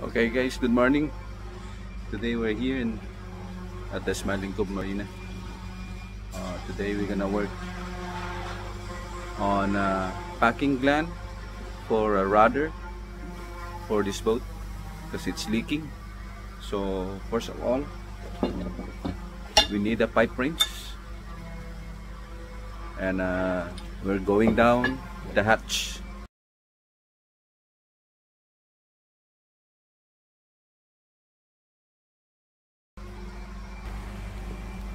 Okay guys, good morning. Today we're here in at the Smiling Cove Marina. Uh, today we're gonna work on uh, packing gland for a rudder for this boat because it's leaking. So first of all, we need a pipe wrench and uh, we're going down the hatch.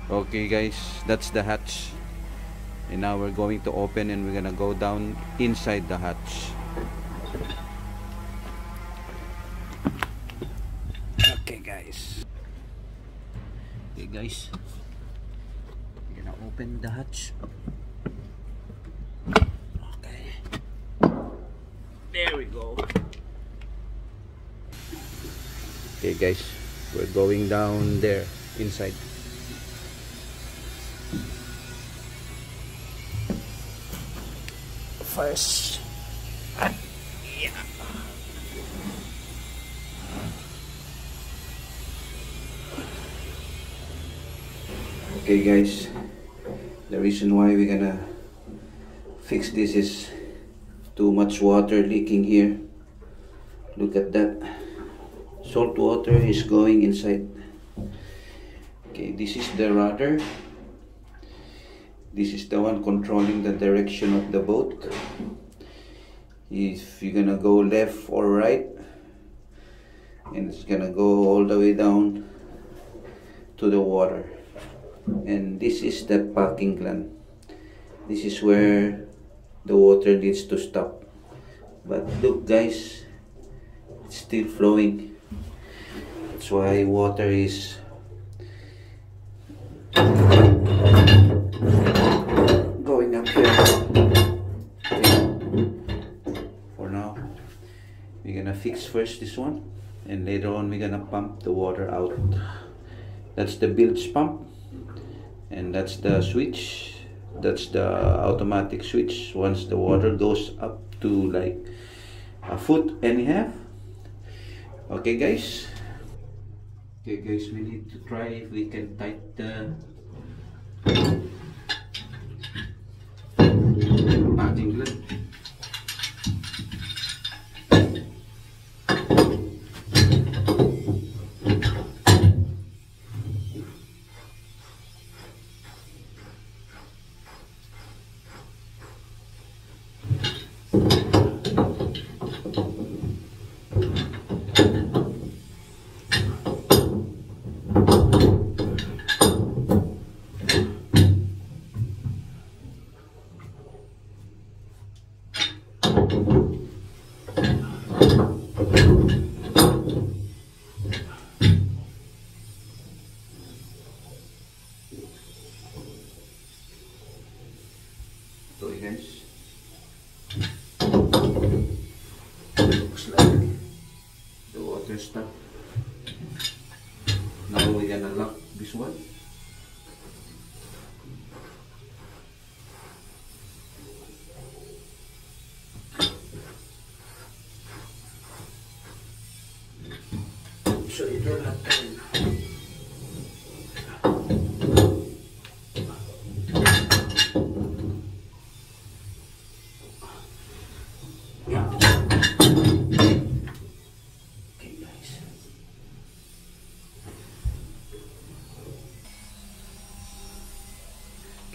Okay guys, that's the hatch. And now we're going to open and we're gonna go down inside the hatch. Okay guys. Okay guys. We're gonna open the hatch. Okay. There we go. Okay guys, we're going down there inside. First. Yeah. Okay guys, the reason why we're gonna fix this is too much water leaking here. Look at that. Salt water is going inside. Okay, this is the rudder this is the one controlling the direction of the boat. If you're gonna go left or right and it's gonna go all the way down to the water. And this is the packing gland this is where the water needs to stop. But look guys it's still flowing. That's why water is fix first this one, and later on we're gonna pump the water out. That's the bilge pump, and that's the switch. That's the automatic switch. Once the water goes up to like a foot and a half. Okay, guys. Okay, guys, we need to try if we can tighten the packing So guys, looks like the water stop. Now we're gonna lock this one. So you don't have to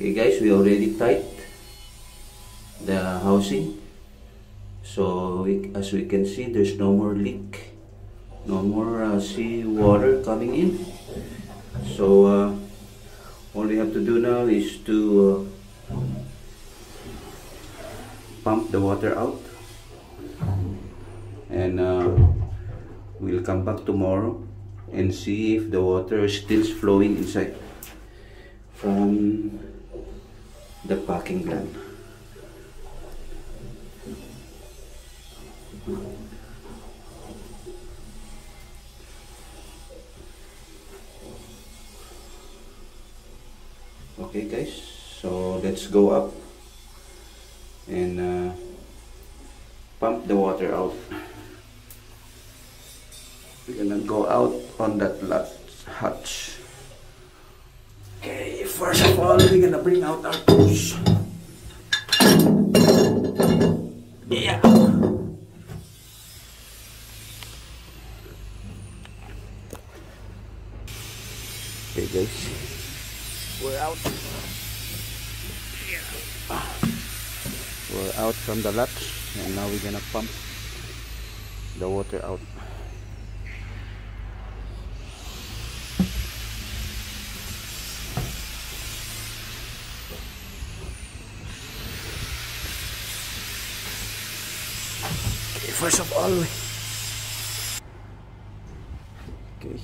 Okay, guys, we already tight the housing. So, we, as we can see, there's no more leak, no more uh, sea water coming in. So, uh, all we have to do now is to uh, pump the water out and uh, we'll come back tomorrow and see if the water is still flowing inside from the packing gland. Okay guys, so let's go up and uh, pump the water out. we're gonna go out on that latch hatch first of all we're gonna bring out our tools. Yeah. Okay guys we're out. We're out from the latch and now we're gonna pump the water out first of all okay.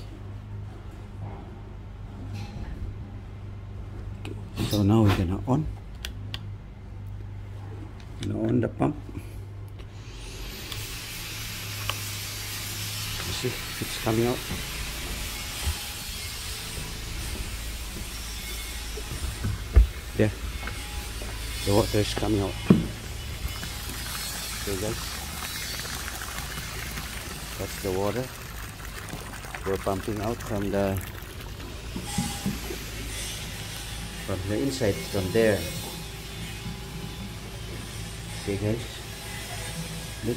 So now we're gonna on. Gonna on the pump. See it's coming out. There the water is coming out. Okay guys that's the water. We're pumping out from the from the inside from there. Okay guys? Look.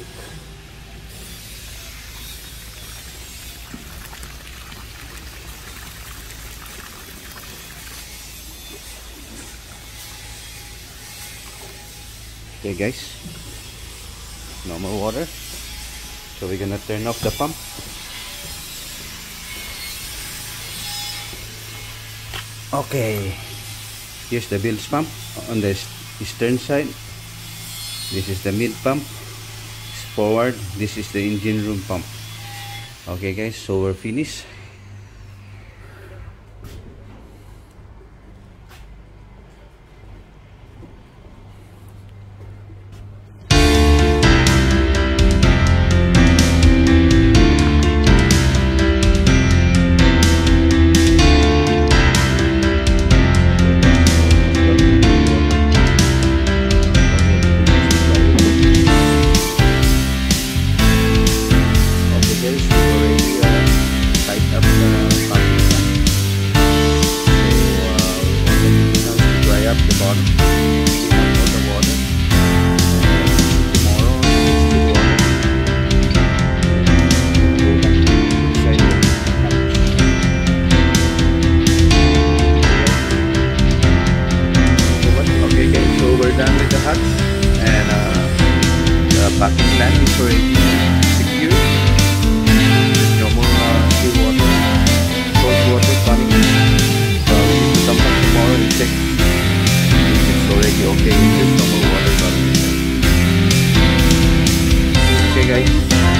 Okay guys. No more water so we're gonna turn off the pump. Okay. Here's the bilge pump on the stern side. This is the mid pump. It's forward this is the engine room pump. Okay guys so we're finished done with the hut and uh, the packing gland is for Okay, guys.